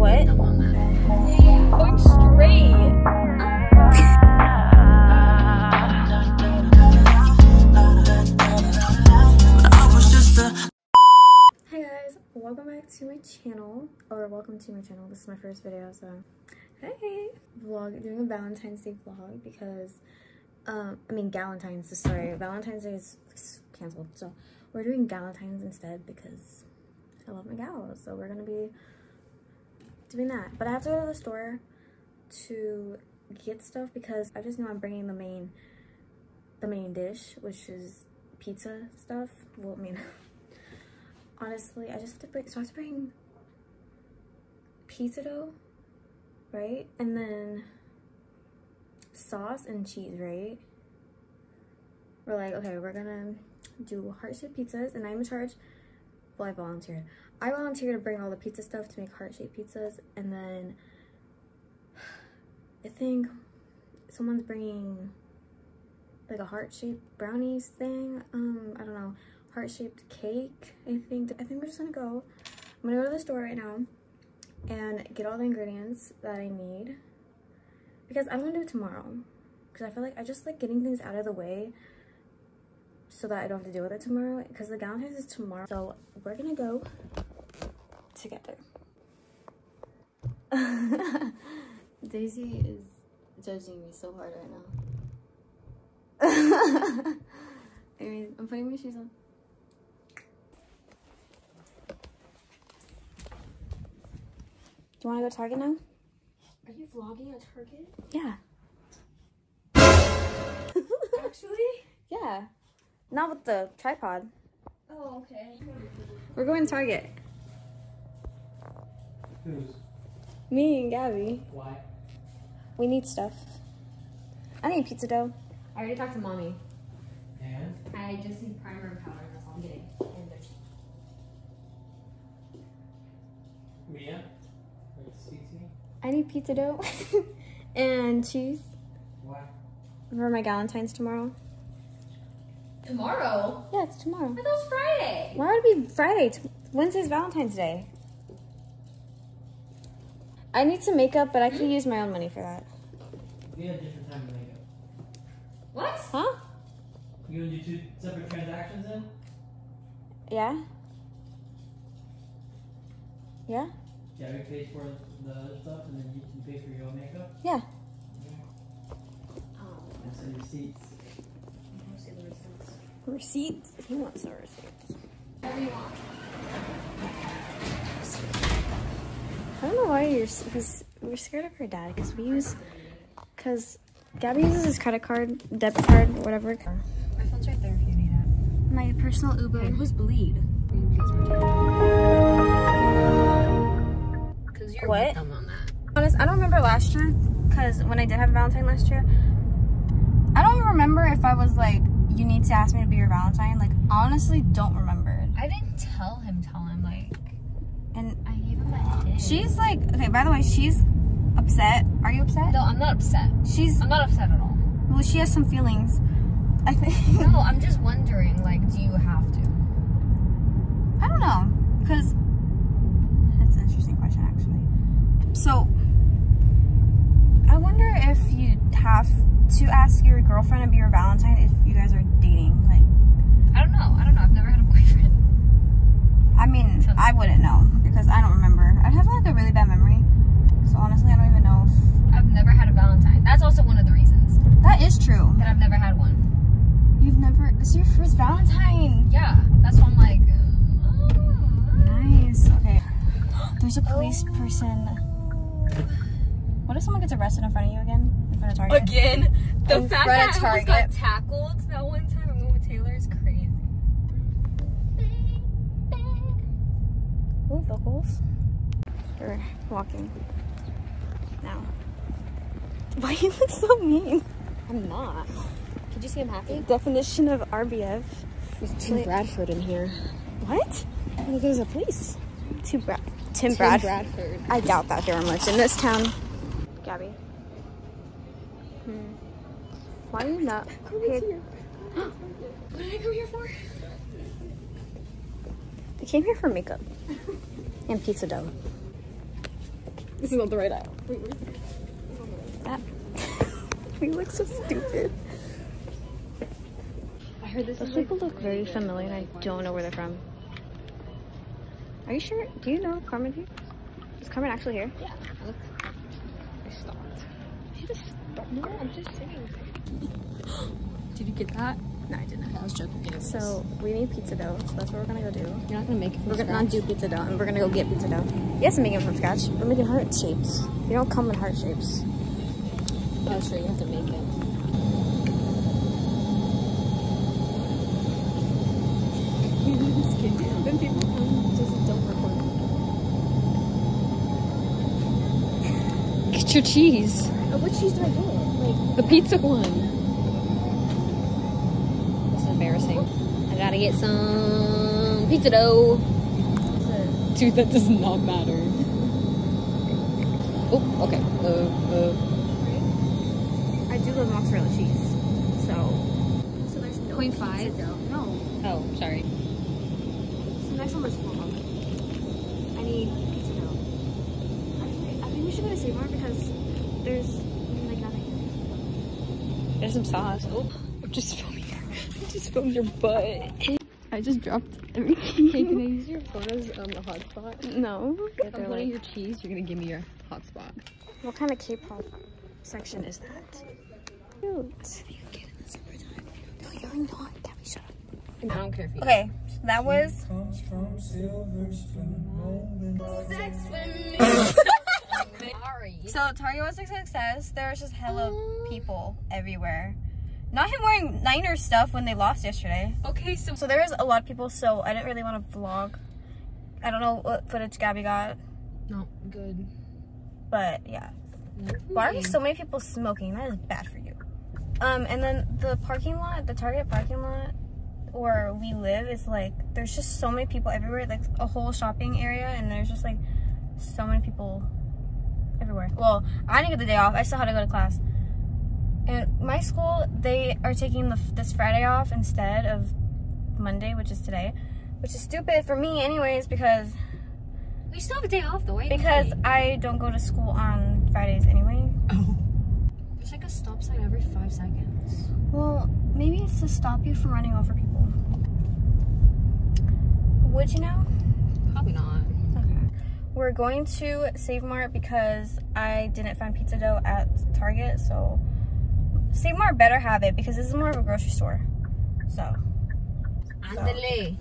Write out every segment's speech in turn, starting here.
What? Going straight. Hi guys, welcome back to my channel, or welcome to my channel. This is my first video, so hey, vlog, doing a Valentine's Day vlog because, um, I mean Galentine's, sorry, Valentine's Day is canceled, so we're doing Galentine's instead because I love my gals, so we're gonna be doing that. But I have to go to the store to get stuff because I just know I'm bringing the main, the main dish, which is pizza stuff. Well, I mean. honestly, I just have to bring, so I have to bring pizza dough, right? And then sauce and cheese, right? We're like, okay, we're gonna do heart-shaped pizzas, and I'm in charge, well, I volunteered. I volunteered to bring all the pizza stuff to make heart-shaped pizzas, and then I think someone's bringing like a heart-shaped brownies thing. Um, I don't know heart-shaped cake i think i think we're just gonna go i'm gonna go to the store right now and get all the ingredients that i need because i'm gonna do it tomorrow because i feel like i just like getting things out of the way so that i don't have to deal with it tomorrow because the valentine's is tomorrow so we're gonna go together Daisy is judging me so hard right now. Anyways, I'm putting my shoes on. do you want to go to target now Are you vlogging at Target? yeah Actually? yeah not with the tripod Oh, okay. we're going to target Who's? me and gabby Why? We need stuff. I need pizza dough. I already talked to mommy. And? I just need primer and powder, that's all I'm getting. And they're cheap. Mia? Or I need pizza dough and cheese Why? for my Valentine's tomorrow. Tomorrow? Yeah, it's tomorrow. I thought it was Friday. Why would it be Friday? Wednesday's Valentine's Day. I need some makeup, but I can use my own money for that. We had different time to make it. What? Huh? You want to do two separate transactions then? Yeah? Yeah? Gabby pay for the other stuff and then you can pay for your own makeup? Yeah. Oh, And send receipts. I don't see the receipts. Receipts? He wants the receipts. Whatever you want. I don't know why you're, because we're scared of her dad, because we use, because Gabby uses his credit card, debit card, whatever. My phone's right there if you need it. My personal Uber. It was bleed? Because you're What? on that. honest, I don't remember last year because when I did have a Valentine last year, I don't remember if I was like, you need to ask me to be your Valentine. Like, honestly, don't remember. I didn't tell him, tell him, like, And I gave him a hint. She's like, okay, by the way, she's upset. Are you upset? No, I'm not upset. She's, I'm not upset at all. well, she has some feelings. I think, No, I'm just wondering, like, do you have to? I don't know, because that's an interesting question, actually. So, I wonder if you have to ask your girlfriend to be your Valentine if you guys are dating. Like, I don't know. I don't know. I've never had a boyfriend. I mean, I wouldn't know because I don't remember. I have like a really bad memory. So honestly, I don't even know if I've never had a Valentine. That's also one of the reasons that is true. that I've never had one. You've never. This is your first Valentine. Yeah, that's why I'm like. uh, Nice. Okay. There's a police person. What if someone gets arrested in front of you again? In front of Target? Again, the In fact that I almost got tackled that one time I went with Taylor is crazy. Ooh, vocals. We're walking now. Why you look so mean? I'm not. Did you see I'm happy? Definition of RBF. There's Tim Bradford in here. What? Look, there's a police. Tim, Bra- Tim, Tim Bradford. Bradford. I doubt that there are much in this town. Gabby. Hmm. Why are you not? Hey, What did I come here for? I came here for makeup and pizza dough. This is not the right aisle. That. we ah. look so stupid. I heard this Those is like people look very familiar and I don't know where they're from. Are you sure? Do you know Carmen here? Is Carmen actually here? yeah. Look, I stopped. She just stopped. No, I'm just saying. Did you get that? No, I didn't. I was joking. So we need pizza dough, so that's what we're gonna go do. you're not gonna make it from We're gonna not do pizza dough, and we're gonna go get pizza dough. Yes, I'm making it from scratch. We're making heart shapes. They don't come in heart shapes. Oh, sure. You have to make it. then people just don't record. Get your cheese. Oh, what cheese do I get? Like the pizza one. This is embarrassing. I gotta get some pizza dough. Dude, that does not matter. Oh, okay. Uh, uh. I do love mozzarella cheese. So. So there's no Point pizza five? dough. No. Oh, sorry. So next one was long. I need pizza dough. Actually, I think we should go to Save Mart because there's like nothing. There's some sauce. Oh, I'm just filming your, I just filmed your butt. I just dropped everything. Hey, can I use your photos on the hotspot? No. If I'm putting your cheese, you're gonna give me your hotspot. What kind of K-pop section is that? Cute. No, you're not. Gabby, shut up. I don't care if you. Okay, so that was. Sorry. So Target was a success. There was just hella people everywhere. Not him wearing Niner stuff when they lost yesterday. Okay, so So there was a lot of people, so I didn't really want to vlog. I don't know what footage Gabby got, no good. but yeah. Why are so many people smoking? That is bad for you. Um, and then the parking lot, the Target parking lot where we live is like there's just so many people everywhere, like a whole shopping area, and there's just like so many people everywhere. Well, I didn't get the day off. I still had to go to class. And my school, they are taking the, this Friday off instead of Monday, which is today, which is stupid for me, anyways, because We still have a day off though, right? because I don't go to school on Fridays anyway. Oh. there's like a stop sign every five seconds. Well, maybe it's to stop you from running over people. Would you know? Probably not. Okay. We're going to Save Mart because I didn't find pizza dough at Target, so Save Mart better have it because this is more of a grocery store. So. Andale.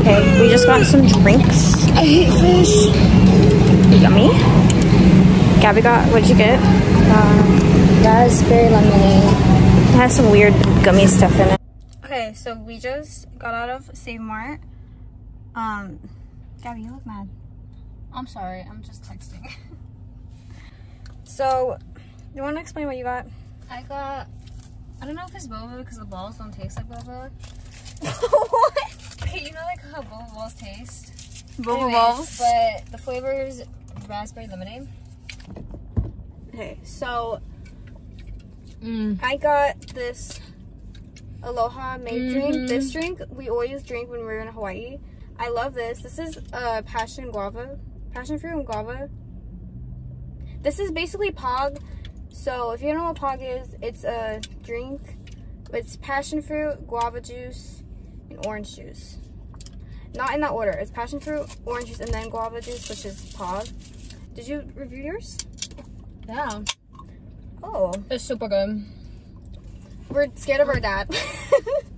Okay, we just got some drinks. I hate fish. Yummy. Gabby got, what'd you get? Raspberry lemonade. It has some weird gummy stuff in it. Okay, so we just got out of Save Mart. Um, Gabby, you look mad. I'm sorry, I'm just texting. So, you want to explain what you got? I got. I don't know if it's boba because the balls don't taste like boba. what? You know like how boba balls taste. Boba Anyways, balls. But the flavor is raspberry lemonade. Okay, so Mm. I got this Aloha Maid Mhm. drink. This drink we always drink when we're in Hawaii. I love this. This is uh, passion guava, passion fruit and guava. This is basically Pog. So if you don't know what Pog is, it's a drink. It's passion fruit, guava juice, and orange juice. Not in that order. It's passion fruit, orange juice, and then guava juice, which is Pog. Did you review yours? Yeah, Oh, it's super good. we're scared of our dad.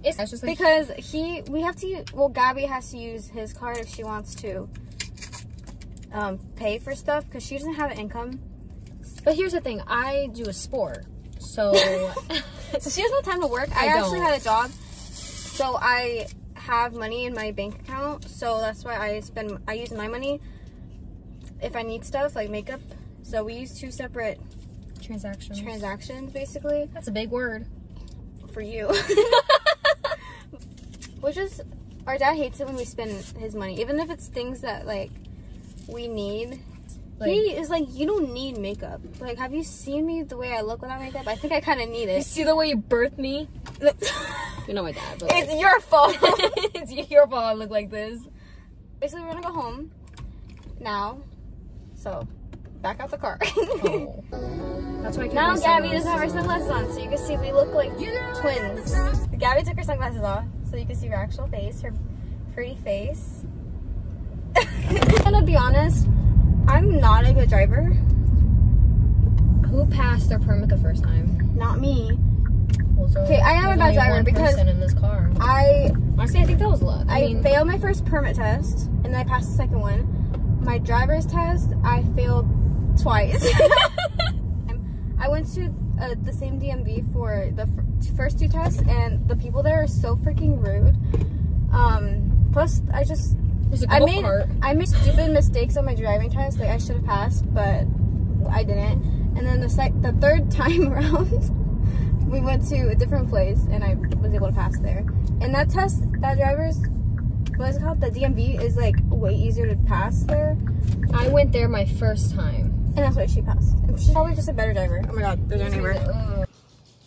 It's, just like because he, we have to. Well, Gabby has to use his card if she wants to um, pay for stuff because she doesn't have an income. But here's the thing, I do a sport, so So she has no time to work. I, I actually had a job, so I have money in my bank account. So that's why I spend. I use my money if I need stuff like makeup. So we use two separate transactions. transactions basically That's a big word. for you. Which is, our dad hates it when we spend his money, even if it's things that like we need. Like, he is like, you don't need makeup. Like, have you seen me the way I look without makeup? I think I kind of need it. you see the way you birthed me? it's You're not my dad, but like, your fault. it's your fault I look like this. Basically, we're gonna go home now, So, back out the car. Oh. That's why I now Gabby doesn't have her sunglasses sunglasses on, so you can see we look like twins. Gabby took her sunglasses off, so you can see her actual face, her pretty face. I'm gonna be honest, I'm not a good driver. Who passed their permit the first time? Not me. Well, so Okay, I am a bad driver because in this car. I Honestly, I think that was luck. I, I mean, failed my first permit test, and then I passed the second one. My driver's test, I failed twice. I went to uh, the same DMV for the f- first two tests, and the people there are so freaking rude. Um, plus, I just I made cart. I made stupid mistakes on my driving test. Like I should have passed, but I didn't. And then the sec- the third time around, we went to a different place, and I was able to pass there. And that test, that driver's what is it called? The DMV is like way easier to pass there, I went there my first time. and that's why she passed. She's probably just a better driver. Oh my god, there's our neighbor. Uh,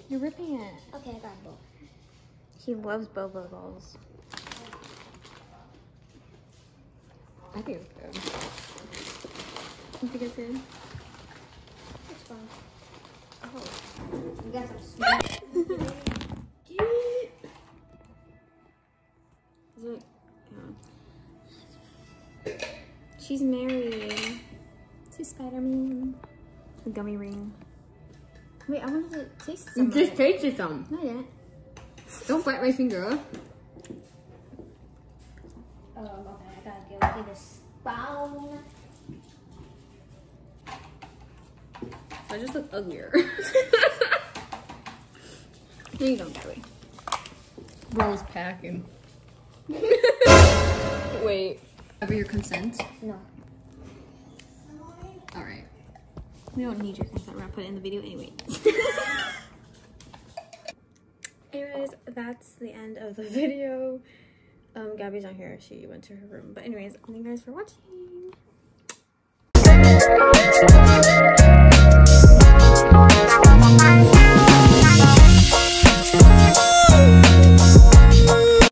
You're ripping it. Okay, I got both. He loves boba balls. I think it's good. You think it's good? It's fine. Oh. You guys are smart. Is it? Yeah. She's married to Spider-Man. A gummy ring. Wait, I wanted to taste some. of it. tasted some. No, I didn't. Don't bite my finger. Um, okay, I gotta give spoon. I just look uglier. No, you don't, Gabby. Bro's packing. Wait. Have your consent? No. All right. We don't need your consent. We're gonna put it in the video anyway. anyways, that's the end of the video. Um, Gabby's not here. She went to her room. But anyways, thank you guys for watching.